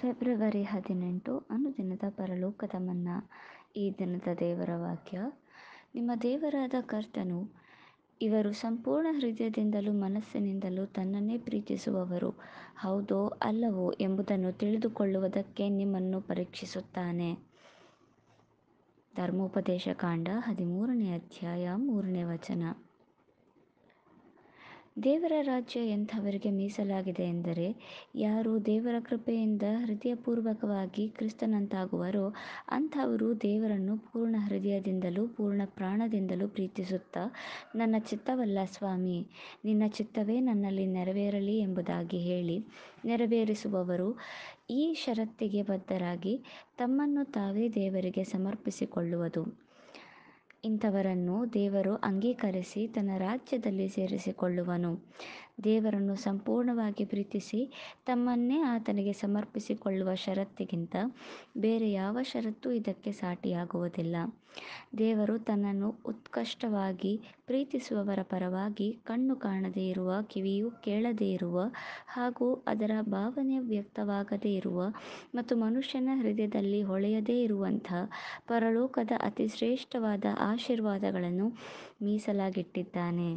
February ಹದಿನೆಂಟು, ಅನುದಿನದ ಪರಲೋಕದ ಮನ್ನಾ, ಈ ದಿನದ ದೇವರ ವಾಕ್ಯ. ನಿಮ್ಮ ದೇವರಾದ ಕರ್ತನು ಇವರು ಸಂಪೂರ್ಣ ಹೃದಯದಿಂದಲೂ ಮನಸ್ಸಿನಿಂದಲೂ ತನ್ನನ್ನೇ ಪ್ರೀತಿಸುವವರು. ಹೌದೋ ಅಲ್ಲವೋ ಎಂಬುದನ್ನು ತಿಳಿದುಕೊಳ್ಳುವುದಕ್ಕೆ ನಿಮ್ಮನ್ನು ಪರೀಕ್ಷಿಸುತ್ತಾನೆ. ಧರ್ಮೋಪದೇಶ ಕಾಂಡ ಹದಿಮೂರನೇ ಅಧ್ಯಾಯ ಮೂರನೇ ವಚನ. ದೇವರ ರಾಜ್ಯ ಎಂಥವರಿಗೆ ಮೀಸಲಾಗಿದೆ ಎಂದರೆ ಯಾರು ದೇವರ ಕೃಪೆಯಿಂದ ಹೃದಯಪೂರ್ವಕವಾಗಿ ಕ್ರಿಸ್ತನಂತಾಗುವರೋ ಅಂಥವರು ದೇವರನ್ನು ಪೂರ್ಣ ಹೃದಯದಿಂದಲೂ ಪೂರ್ಣ ಪ್ರಾಣದಿಂದಲೂ ಪ್ರೀತಿಸುತ್ತಾ, ನನ್ನ ಚಿತ್ತವಲ್ಲ ಸ್ವಾಮಿ, ನಿನ್ನ ಚಿತ್ತವೇ ನನ್ನಲ್ಲಿ ನೆರವೇರಲಿ ಎಂಬುದಾಗಿ ಹೇಳಿ ನೆರವೇರಿಸುವವರು ಈ ಷರತ್ತಿಗೆ ಬದ್ಧರಾಗಿ ತಮ್ಮನ್ನು ತಾವೇ ದೇವರಿಗೆ ಸಮರ್ಪಿಸಿಕೊಳ್ಳುವುದು. ಇಂಥವರನ್ನು ದೇವರು ಅಂಗೀಕರಿಸಿ ತನ್ನ ರಾಜ್ಯದಲ್ಲಿ ಸೇರಿಸಿಕೊಳ್ಳುವನು. ದೇವರನ್ನು ಸಂಪೂರ್ಣವಾಗಿ ಪ್ರೀತಿಸಿ ತಮ್ಮನ್ನೇ ಆತನಿಗೆ ಸಮರ್ಪಿಸಿಕೊಳ್ಳುವ ಷರತ್ತಿಗಿಂತ ಬೇರೆ ಯಾವ ಷರತ್ತೂ ಇದಕ್ಕೆ ಸಾಟಿಯಾಗುವುದಿಲ್ಲ. ದೇವರು ತನ್ನನ್ನು ಉತ್ಕಷ್ಟವಾಗಿ ಪ್ರೀತಿಸುವವರ ಪರವಾಗಿ ಕಣ್ಣು ಕಾಣದೇ ಇರುವ, ಕಿವಿಯು ಕೇಳದೇ ಇರುವ ಹಾಗೂ ಅದರ ಭಾವನೆ ವ್ಯಕ್ತವಾಗದೇ ಇರುವ ಮತ್ತು ಮನುಷ್ಯನ ಹೃದಯದಲ್ಲಿ ಹೊಳೆಯದೇ ಇರುವಂಥ ಪರಲೋಕದ ಅತಿ ಶ್ರೇಷ್ಠವಾದ ಆಶೀರ್ವಾದಗಳನ್ನು ಮೀಸಲಾಗಿಟ್ಟಿದ್ದಾನೆ.